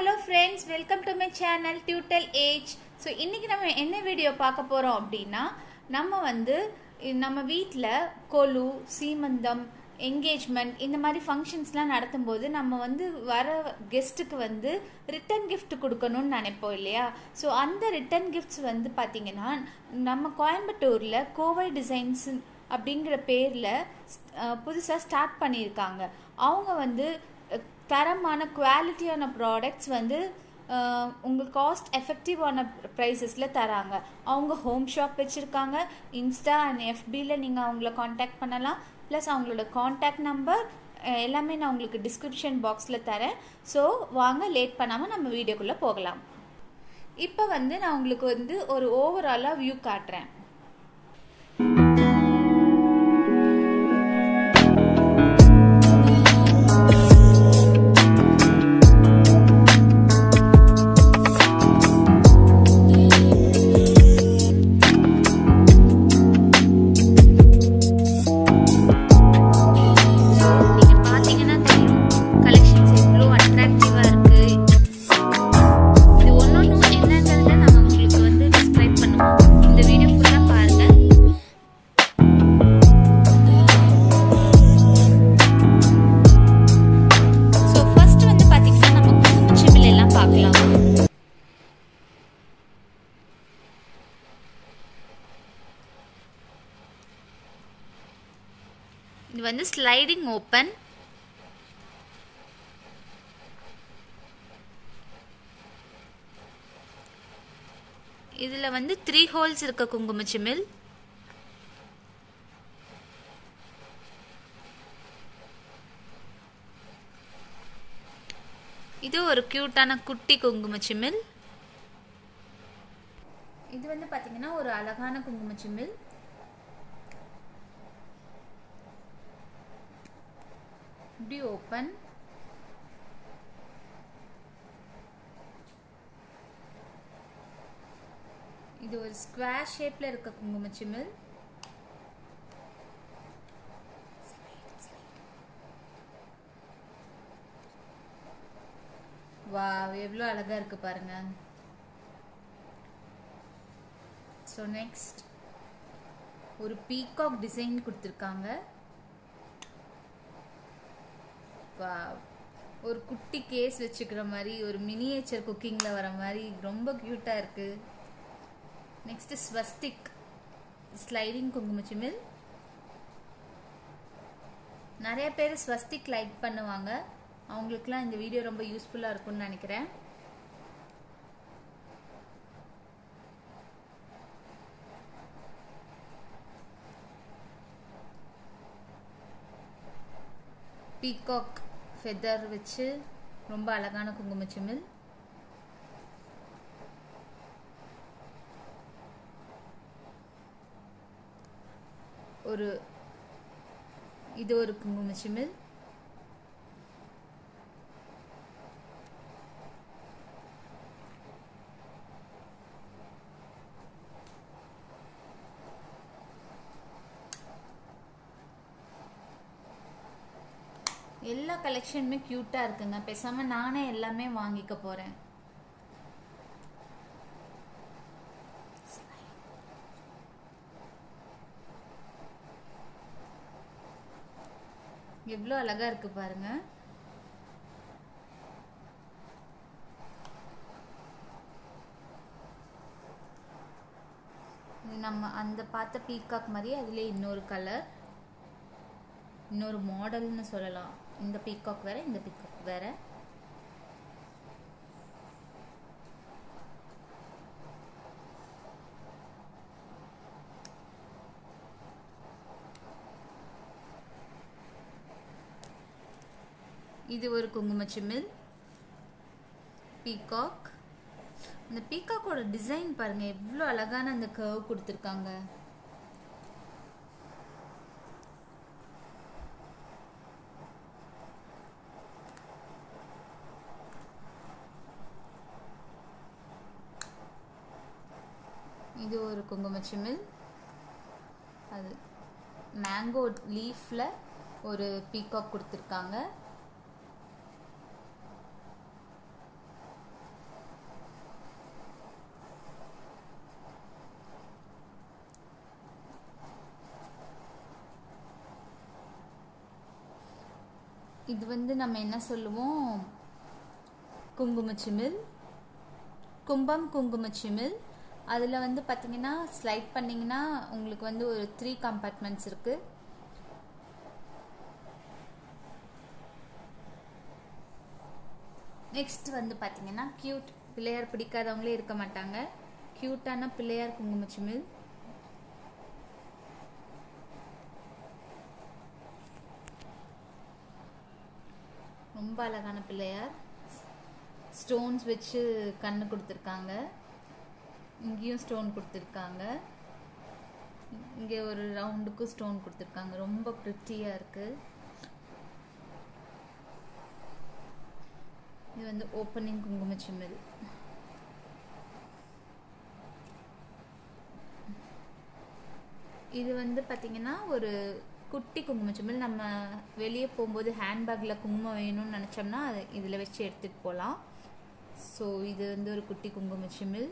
Hello friends welcome to my channel tutorial age so இன்றைக்கி நம்ம என்ன வீடியோ பார்க்க போகிறோம் அப்படின்னா நம்ம வந்து நம்ம வீட்டில் கொலு சீமந்தம் என்கேஜ்மெண்ட் இந்த மாதிரி ஃபங்க்ஷன்ஸ்லாம் நடத்தும்போது நம்ம வந்து வர கெஸ்ட்டுக்கு வந்து ரிட்டன் கிஃப்ட் கொடுக்கணும்னு நினைப்போம் இல்லையா? ஸோ அந்த ரிட்டன் கிஃப்ட்ஸ் வந்து பார்த்திங்கன்னா நம்ம கோயம்புத்தூரில் கோவை டிசைன்ஸ் அப்படிங்கிற பேரில் புதுசாக ஸ்டார்ட் பண்ணியிருக்காங்க. அவங்க வந்து தரமான குவாலிட்டியான ப்ராடக்ட்ஸ் வந்து உங்களுக்கு காஸ்ட் எஃபெக்டிவான ப்ரைஸஸில் தராங்க. அவங்க ஹோம் ஷாப் வச்சுருக்காங்க. இன்ஸ்டா அண்ட் எஃபியில் நீங்கள் அவங்கள காண்டாக்ட் பண்ணலாம். ப்ளஸ் அவங்களோட காண்டாக்ட் நம்பர் எல்லாமே நான் உங்களுக்கு டிஸ்கிரிப்ஷன் பாக்ஸில் தரேன். ஸோ வாங்க லேட் பண்ணாமல் நம்ம வீடியோக்குள்ளே போகலாம். இப்போ வந்து நான் உங்களுக்கு வந்து ஒரு ஓவராலாக வியூ காட்டுறேன். ஸ்லைடிங் ஓப்பன் இதில் வந்து த்ரீ ஹோல்ஸ் இருக்க குங்குமச்சிமில். இது ஒரு க்யூட்டான குட்டி குங்குமச்சிமில். இது வந்து பார்த்தீங்கன்னா ஒரு அழகான குங்குமச்சிமில். எப்படி ஓப்பன் இது ஒரு ஸ்கொயர் ஷேப்ல இருக்க குங்குமச்சிமில் வா எவ்வளோ அழகா இருக்கு பாருங்க. ஸோ நெக்ஸ்ட் ஒரு பீகாக் டிசைன் கொடுத்துருக்காங்க. ஒரு குட்டி கேஸ் வச்சுக்கிற மாதிரி ஒரு மினியேச்சர் குக்கிங்கில் வர மாதிரி ரொம்ப க்யூட்டாக இருக்குது நெக்ஸ்ட் ஸ்வஸ்திக் ஸ்லைடிங் குங்குமச்சிமில் நிறைய பேர் ஸ்வஸ்திக் லைக் பண்ணுவாங்க. அவங்களுக்குலாம் இந்த வீடியோ ரொம்ப யூஸ்ஃபுல்லாக இருக்கும்னு நினைக்கிறேன். பீகாக் ஃபெதர் வச்சு ரொம்ப அழகான குங்குமச்சிமில் ஒரு இது ஒரு குங்குமச்சிமில் எல்லா கலெக்ஷனுமே க்யூட்டாக இருக்குங்க. பேசாம நானே எல்லாமே வாங்கிக்க போறேன். எவ்வளோ அழகா இருக்கு பாருங்க. நம்ம அந்த பார்த்த பீகாக் மாதிரியே அதுல இன்னொரு கலர் இன்னொரு மாடல்னு சொல்லலாம். இந்த பீகாக் வேற இந்த பீகாக் வேற. இது ஒரு குங்குமச்சிமில். பீகாக் இந்த பீகாக்கோட டிசைன் பாருங்க எவ்வளோ அழகான அந்த கர்வ் கொடுத்துருக்காங்க. இது ஒரு குங்குமச்சிமில் அது மேங்கோ லீஃப்ல ஒரு பீகாக் கொடுத்துருக்காங்க. இது வந்து நம்ம என்ன சொல்லுவோம்? குங்குமச்சிமில் கும்பம் குங்குமச்சிமில் அதில் வந்து பார்த்தீங்கன்னா ஸ்லைட் பண்ணிங்கன்னா உங்களுக்கு வந்து ஒரு த்ரீ கம்பார்ட்மெண்ட்ஸ் இருக்குது நெக்ஸ்ட் வந்து பார்த்தீங்கன்னா க்யூட் பிள்ளையார் பிடிக்காதவங்களே இருக்க மாட்டாங்க. க்யூட்டான பிள்ளையார் குங்குமச்சிமில் ரொம்ப அழகான பிள்ளையார். ஸ்டோன்ஸ் வச்சு கண்ணு கொடுத்துருக்காங்க. இங்கேயும் ஸ்டோன் கொடுத்துருக்காங்க. இங்கே ஒரு ரவுண்டுக்கும் ஸ்டோன் கொடுத்துருக்காங்க. ரொம்ப ப்ரிட்டியாக இருக்குது இது வந்து ஓப்பனிங் குங்குமச்சிமிழ். இது வந்து பார்த்தீங்கன்னா ஒரு குட்டி குங்குமச்சிமிழ். நம்ம வெளியே போகும்போது ஹேண்ட்பேக்கில் குங்குமம் வேணும்னு நினச்சோம்னா அதை இதில் வச்சு எடுத்துகிட்டு போகலாம் ஸோ இது வந்து ஒரு குட்டி குங்குமச்சிமிழ்.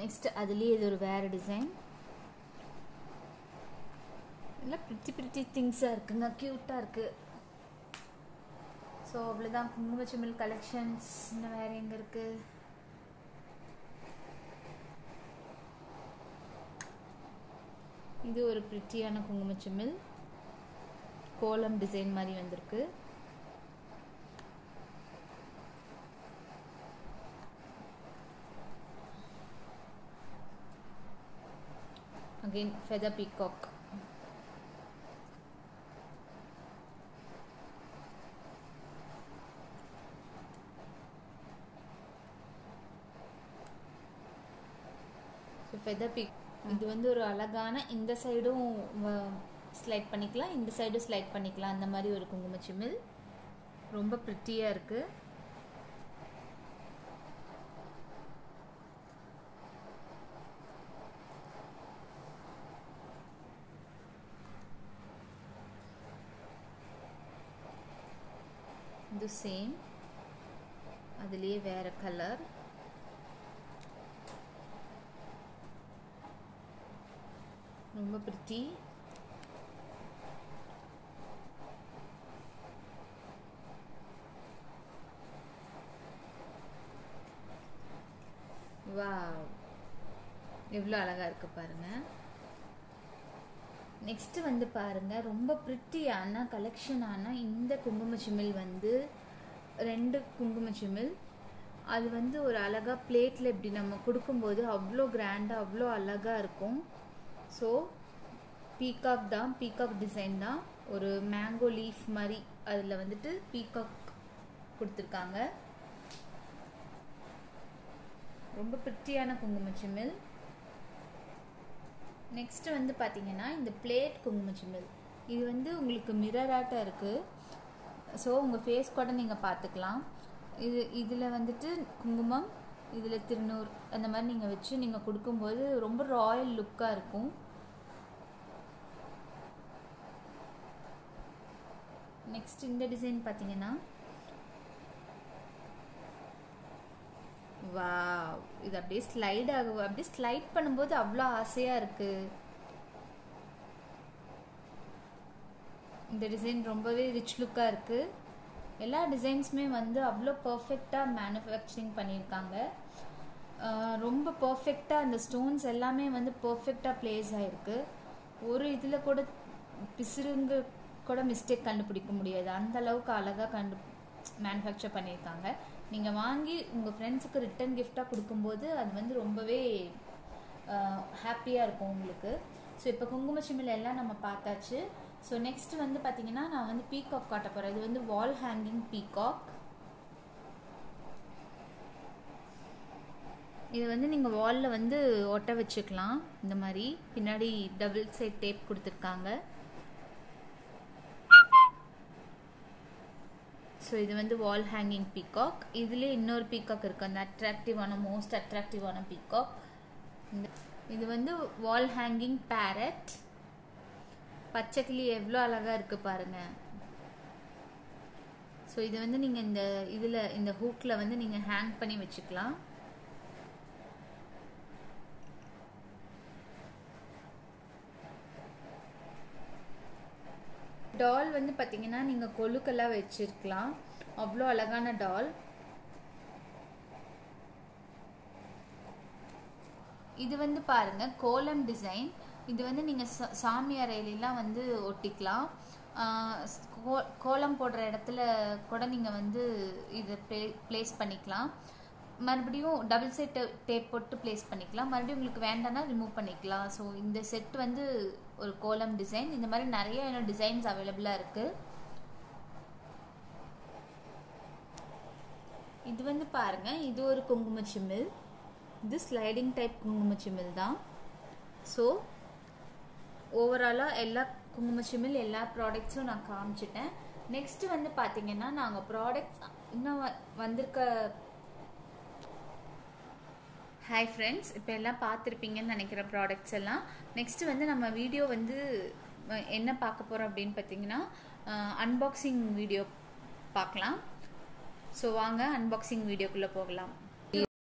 நெக்ஸ்ட் அதுலேயே இது ஒரு வேறு டிசைன் எல்லாம் பிரிட்டி பிரிட்டி திங்ஸாக இருக்குங்க. க்யூட்டாக இருக்குது ஸோ அவ்வளோதான் குங்குமச்சிமிழ் கலெக்ஷன்ஸ் இன்னும் வேறு எங்கே இருக்குது இது ஒரு பிரிட்டியான குங்குமச்சிமிழ் கோலம் டிசைன் மாதிரி வந்திருக்கு. Again feather peacock so feather pick இது வந்து ஒரு அழகான இந்த சைடும் ஸ்லைட் பண்ணிக்கலாம். இந்த சைடும் ஸ்லைட் பண்ணிக்கலாம். அந்த மாதிரி ஒரு குங்குமச்சிமிழ் ரொம்ப ப்ரிட்டியாக இருக்குது இது சேம் அதுலேயே வேறு கலர் ரொம்ப பிரிட்டி வா எவ்வளோ அழகாக இருக்குது பாருங்கள் நெக்ஸ்ட் வந்து பாருங்க ரொம்ப பிரிட்டியான கலெக்ஷனான இந்த குங்கும சிமில் வந்து ரெண்டு குங்கும சிமில் அது வந்து ஒரு அழகாக பிளேட்டில் இப்படி நம்ம கொடுக்கும்போது அவ்வளோ கிராண்டாக அவ்வளோ அழகாக இருக்கும். ஸோ பீகாக் தான் பீகாக் டிசைன் தான். ஒரு மேங்கோ லீஃப் மாதிரி அதில் வந்துட்டு பீகாக் கொடுத்துருக்காங்க. ரொம்ப பிரிட்டியான குங்குமச்சிமிழ் நெக்ஸ்ட் வந்து பார்த்தீங்கன்னா இந்த பிளேட் குங்குமச்சிமிழ். இது வந்து உங்களுக்கு மிரராட்டம் இருக்குது ஸோ உங்கள் ஃபேஸ் கூட நீங்கள் பார்த்துக்கலாம் இது இதில் வந்துட்டு குங்குமம் இதில் திருநூறு அந்த மாதிரி நீங்கள் வச்சு நீங்கள் கொடுக்கும்போது ரொம்ப ராயல் லுக்காக இருக்கும். நெக்ஸ்ட் இந்த டிசைன் பார்த்தீங்கன்னா வா இது அப்படியே ஸ்லைட் ஆகும் அப்படியே ஸ்லைட் பண்ணும்போது அவ்வளோ ஆசையாக இருக்குது இந்த டிசைன் ரொம்பவே ரிச் லுக்காக இருக்குது எல்லா டிசைன்ஸுமே வந்து அவ்வளோ பர்ஃபெக்டாக மேனுஃபேக்சரிங் பண்ணியிருக்காங்க. ரொம்ப பர்ஃபெக்டாக அந்த ஸ்டோன்ஸ் எல்லாமே வந்து பர்ஃபெக்டாக ப்ளேஸ் ஆகிருக்கு ஒரு இதில் கூட பிசுருங்க கூட மிஸ்டேக் கண்டுபிடிக்க முடியாது. அந்த அளவுக்கு அழகாக கண்டு மேனுஃபேக்சர் பண்ணியிருக்காங்க. நீங்கள் வாங்கி உங்கள் ஃப்ரெண்ட்ஸுக்கு ரிட்டன் கிஃப்டாக கொடுக்கும்போது அது வந்து ரொம்பவே ஹாப்பியாக இருக்கும் உங்களுக்கு. ஸோ இப்போ குங்கும சிமில் எல்லாம் நம்ம பார்த்தாச்சு. ஸோ நெக்ஸ்ட் வந்து பார்த்தீங்கன்னா நான் வந்து பீகாக் காட்ட போகிறேன் இது வந்து வால் ஹேங்கிங் பீகாக் இது வந்து நீங்கள் வாலில் வந்து ஒட்ட வச்சுக்கலாம். இந்த மாதிரி. பின்னாடி டபுள் சைட் டேப் கொடுத்துருக்காங்க. ஸோ இது வந்து வால் ஹேங்கிங் பீகாக் இதுலேயே இன்னொரு பீகாக் இருக்குது அந்த அட்ராக்டிவான மோஸ்ட் அட்ராக்டிவான பீகாக் இந்த இது வந்து வால் ஹேங்கிங் பேரட் பச்சைக்கிளி எவ்வளோ அழகாக இருக்குது பாருங்கள் ஸோ இது வந்து நீங்கள் இந்த இதில் இந்த ஹூக்கில் வந்து நீங்கள் ஹேங் பண்ணி வச்சுக்கலாம். டால் வந்து பார்த்தீங்கன்னா நீங்கள் கொழுக்கெல்லாம் வச்சுருக்கலாம். அவ்வளோ அழகான டால் இது வந்து பாருங்க கோலம் டிசைன் இது வந்து நீங்கள் சாமி அறையிலலாம் வந்து ஒட்டிக்கலாம். கோ- கோலம் போடுற இடத்துல கூட நீங்கள் வந்து இதை ப்ளே ப்ளேஸ் பண்ணிக்கலாம். மறுபடியும் டபுள் செட் டேப் போட்டு ப்ளேஸ் பண்ணிக்கலாம். மறுபடியும் உங்களுக்கு வேண்டாம்னா ரிமூவ் பண்ணிக்கலாம். ஸோ இந்த செட் வந்து ஒரு கோலம் டிசைன் இந்த மாதிரி நிறைய டிசைன்ஸ் அவைலபிளாக இருக்குது இது வந்து பாருங்க இது ஒரு குங்கும சிமில் இது ஸ்லைடிங் டைப் குங்கும சிமில் தான். ஸோ ஓவராலாக எல்லா குங்கும சிமில் எல்லா ப்ராடக்ட்ஸும் நான் காமிச்சிட்டேன். நெக்ஸ்ட் வந்து பார்த்தீங்கன்னா நாங்கள் ப்ராடக்ட்ஸ் இன்னும் வந்திருக்க ஹாய் ஃப்ரெண்ட்ஸ் இப்போ எல்லாம் பார்த்துருப்பீங்கன்னு நினைக்கிற ப்ராடக்ட்ஸ் எல்லாம். நெக்ஸ்ட் வந்து நம்ம வீடியோ வந்து என்ன பார்க்க போகிறோம் அப்படின்னு பார்த்தீங்கன்னா அன்பாக்சிங் வீடியோ பார்க்கலாம். ஸோ வாங்க அன்பாக்சிங் வீடியோக்குள்ளே போகலாம்.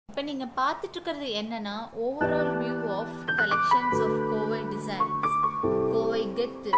இப்போ நீங்கள் பார்த்துட்டு இருக்கிறது என்னன்னா overall view of collections of Kovai designs Kovai கெத்து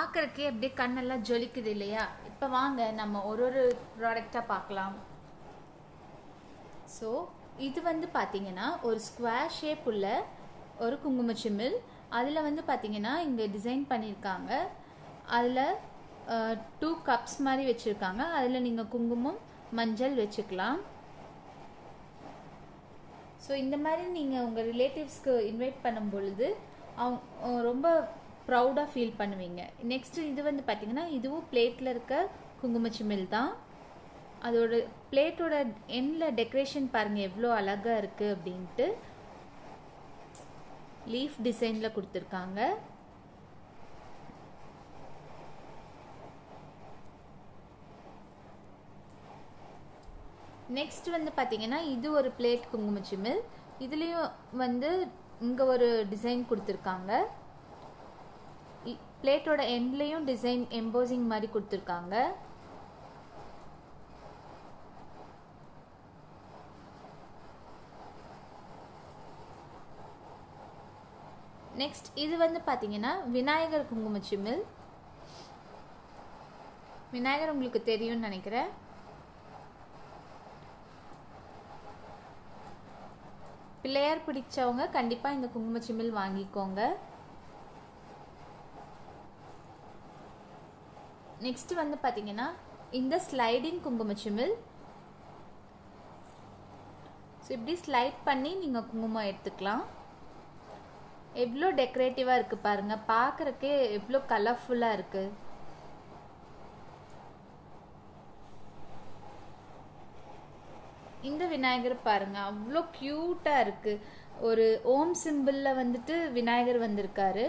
பார்க்குறக்கே அப்படியே கண்ணெல்லாம் ஜொலிக்குது இல்லையா? இப்போ வாங்க நம்ம ஒரு ஒரு ப்ராடக்டாக பார்க்கலாம். ஸோ இது வந்து பார்த்தீங்கன்னா ஒரு ஸ்கொயர் ஷேப் உள்ள ஒரு குங்கும சிம்மில் அதில் வந்து பார்த்தீங்கன்னா இங்கே டிசைன் பண்ணியிருக்காங்க. அதில் டூ கப்ஸ் மாதிரி வச்சுருக்காங்க. அதில் நீங்கள் குங்குமம் மஞ்சள் வச்சுக்கலாம். ஸோ இந்த மாதிரி நீங்கள் உங்கள் ரிலேட்டிவ்ஸ்க்கு இன்வைட் பண்ணும் பொழுது அவங்க ரொம்ப ப்ரௌடாக ஃபீல் பண்ணுவீங்க. நெக்ஸ்ட் இது வந்து பார்த்தீங்கன்னா இதுவும் பிளேட்டில் இருக்க குங்குமச்சிமில் தான். அதோட பிளேட்டோட எண்டில் டெக்கரேஷன் பாருங்கள் எவ்வளோ அழகாக இருக்குது அப்படின்ட்டு. லீஃப் டிசைனில் கொடுத்துருக்காங்க. நெக்ஸ்ட் வந்து பார்த்தீங்கன்னா இது ஒரு பிளேட் குங்குமச்சிமில் இதுலேயும் வந்து இங்கே ஒரு டிசைன் கொடுத்துருக்காங்க. பிளேட்டோட எண்ட்லேயும் டிசைன் எம்போசிங் மாதிரி கொடுத்துருக்காங்க. நெக்ஸ்ட் இது வந்து பார்த்தீங்கன்னா விநாயகர் குங்கும சிமில் விநாயகர் உங்களுக்கு தெரியும்னு நினைக்கிறேன். பிள்ளையார் பிடிச்சவங்க கண்டிப்பாக இந்த குங்கும சிமில் வாங்கிக்கோங்க. நெக்ஸ்ட் வந்து பார்த்தீங்கன்னா இந்த ஸ்லைடிங் குங்குமச்சிமிழ். ஸோ இப்படி ஸ்லைட் பண்ணி நீங்கள் குங்குமம் எடுத்துக்கலாம். எவ்வளோ டெக்கரேட்டிவாக இருக்குது பாருங்கள் பார்க்குறக்கே எவ்வளோ கலர்ஃபுல்லாக இருக்குது இந்த விநாயகர் பாருங்க அவ்வளோ க்யூட்டாக இருக்கு. ஒரு ஓம் சிம்பிளில் வந்துட்டு விநாயகர் வந்திருக்காரு.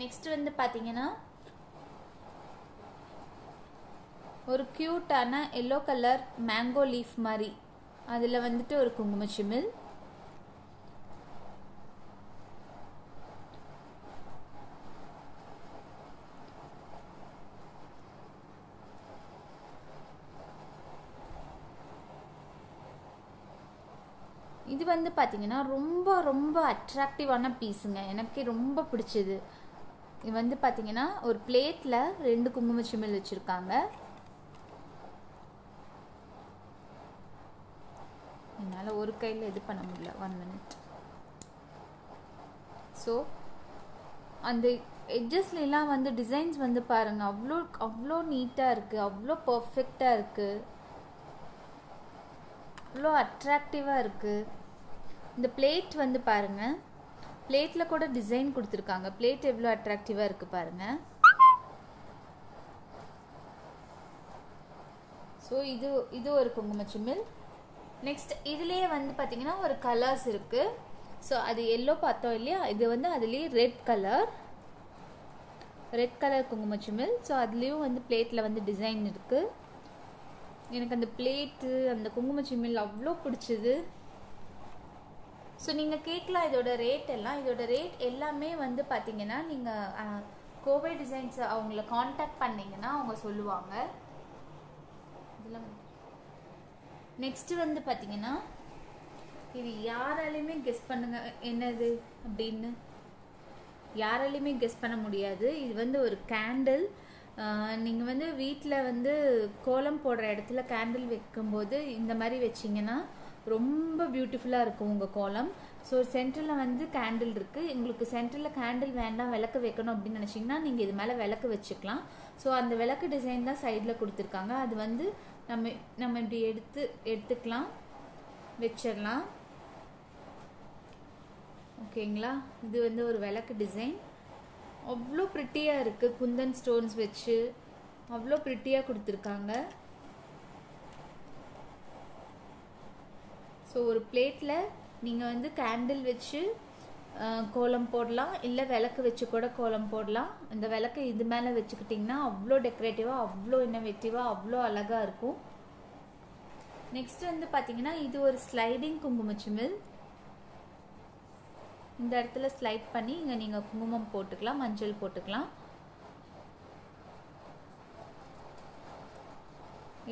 நெக்ஸ்ட் வந்து பார்த்தீங்கன்னா ஒரு க்யூட்டான எல்லோ கலர் மேங்கோ லீஃப் மாதிரி. அதில் வந்துட்டு ஒரு குங்கும சிமிழ் இது வந்து பார்த்தீங்கன்னா ரொம்ப ரொம்ப அட்ராக்டிவான பீஸுங்க எனக்கு ரொம்ப பிடிச்சது. இது வந்து பார்த்தீங்கன்னா ஒரு பிளேட்டில் ரெண்டு குங்கும சிமிழ் வச்சுருக்காங்க. என்னால் ஒரு கையில் இது பண்ண முடியல. ஒன் மினிட் ஸோ அந்த எட்ஜஸ்லாம் வந்து டிசைன்ஸ் வந்து பாருங்கள் அவ்வளோ அவ்வளோ நீட்டாக இருக்குது அவ்வளோ பர்ஃபெக்டாக இருக்குது அவ்வளோ அட்ராக்டிவாக இருக்குது இந்த பிளேட் வந்து பாருங்கள் பிளேட்டில் கூட டிசைன் கொடுத்துருக்காங்க. பிளேட் எவ்வளோ அட்ராக்டிவாக இருக்குது பாருங்கள் ஸோ இது இது ஒரு குங்குமச்சிமில் நெக்ஸ்ட் இதுலேயே வந்து பார்த்தீங்கன்னா ஒரு கலர்ஸ் இருக்குது ஸோ அது எல்லோ பார்த்தோம் இல்லையா? இது வந்து அதுலேயே ரெட் கலர் ரெட் கலர் குங்குமச்சிமில் ஸோ அதுலேயும் வந்து பிளேட்டில் வந்து டிசைன் இருக்குது எனக்கு அந்த பிளேட்டு அந்த குங்குமச்சிமில் அவ்வளோ பிடிச்சிது. ஸோ நீங்கள் கேட்கலாம் இதோட ரேட் எல்லாம். இதோட ரேட் எல்லாமே வந்து பார்த்தீங்கன்னா நீங்கள் கோவை டிசைன்ஸ் அவங்கள காண்டாக்ட் பண்ணிங்கன்னா அவங்க சொல்லுவாங்க. இதெல்லாம் நெக்ஸ்ட்டு வந்து பார்த்தீங்கன்னா இது யாராலையுமே கெஸ் பண்ணுங்க என்னது அப்படின்னு. யாராலையுமே கெஸ் பண்ண முடியாது. இது வந்து ஒரு கேண்டில் நீங்கள் வந்து வீட்டில் வந்து கோலம் போடுற இடத்துல கேண்டில் வைக்கும்போது இந்த மாதிரி வச்சிங்கன்னா ரொம்ப பியூட்டிஃபுல்லாக இருக்கும் உங்கள் கோலம். ஸோ சென்டரில் வந்து கேண்டில் இருக்குது உங்களுக்கு சென்டரில் கேண்டில் வேண்டாம் விளக்கு வைக்கணும் அப்படின்னு நினச்சிங்கன்னா நீங்கள் இது மேலே விளக்கு வச்சுக்கலாம். ஸோ அந்த விளக்கு டிசைன் தான் சைடில் கொடுத்துருக்காங்க. அது வந்து நம்ம நம்ம இப்படி எடுத்து எடுத்துக்கலாம். வச்சிடலாம். ஓகேங்களா இது வந்து ஒரு விளக்கு டிசைன் அவ்வளோ ப்ரிட்டியாக இருக்குது குந்தன் ஸ்டோன்ஸ் வச்சு அவ்வளோ ப்ரிட்டியாக கொடுத்துருக்காங்க. ஸோ ஒரு பிளேட்டில் நீங்கள் வந்து கேண்டில் வச்சு கோலம் போடலாம். இல்லை விளக்கு வச்சு கூட கோலம் போடலாம். இந்த விளக்கு இது மேலே வச்சுக்கிட்டிங்கன்னா அவ்வளோ டெக்கரேட்டிவாக அவ்வளோ இன்னோவேட்டிவாக அவ்வளோ அழகாக இருக்கும். நெக்ஸ்ட் வந்து பார்த்தீங்கன்னா இது ஒரு ஸ்லைடிங் குங்குமச்சிமில். இந்த இடத்துல ஸ்லைட் பண்ணி இங்கே நீங்கள் குங்குமம் போட்டுக்கலாம் மஞ்சள் போட்டுக்கலாம்.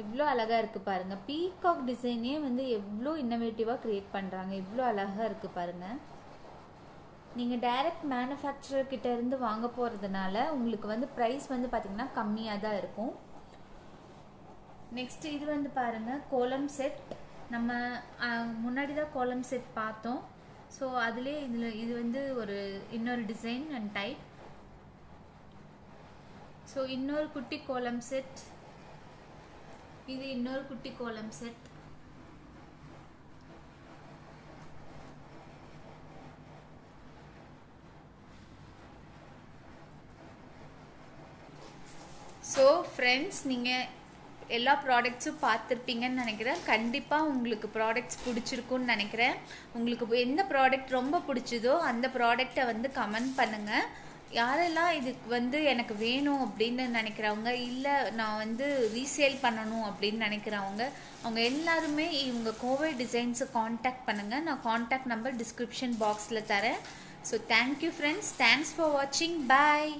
எவ்வளோ அழகாக இருக்குது பாருங்கள் பீகாக் டிசைனே வந்து எவ்வளோ இன்னோவேட்டிவாக க்ரியேட் பண்ணுறாங்க எவ்வளோ அழகாக இருக்குது பாருங்கள் நீங்கள் டைரக்ட் மேனுஃபேக்சரர் கிட்ட இருந்து வாங்க போகிறதுனால உங்களுக்கு வந்து ப்ரைஸ் வந்து பார்த்திங்கன்னா கம்மியாக தான் இருக்கும். நெக்ஸ்ட் இது வந்து பாருங்கள் கோலம் செட் நம்ம முன்னாடி தான் கோலம் செட் பார்த்தோம். ஸோ அதிலே இதில் இது வந்து ஒரு இன்னொரு டிசைன் அண்ட் டைப் ஸோ இன்னொரு குட்டி கோலம் செட் இது இன்னொரு குட்டி கோலம் செட் ஸோ ஃப்ரெண்ட்ஸ் நீங்கள் எல்லா ப்ராடக்ட்ஸும் பார்த்துருப்பீங்கன்னு நினைக்கிறேன். கண்டிப்பாக உங்களுக்கு ப்ராடக்ட்ஸ் பிடிச்சிருக்குன்னு நினைக்கிறேன். உங்களுக்கு எந்த ப்ராடக்ட் ரொம்ப பிடிச்சதோ அந்த ப்ராடக்டை வந்து கமெண்ட் பண்ணுங்கள் யாரெல்லாம் இதுக்கு வந்து எனக்கு வேணும் அப்படின்னு நினைக்கிறவங்க இல்லை நான் வந்து ரீசேல் பண்ணணும் அப்படின்னு நினைக்கிறவங்க அவங்க எல்லாருமே இவங்க கோவை டிசைன்ஸை காண்டாக்ட் பண்ணுங்கள் நான் காண்டாக்ட் நம்பர் டிஸ்கிரிப்ஷன் பாக்ஸில் தரேன். So thank you friends thanks for வாட்சிங் பாய்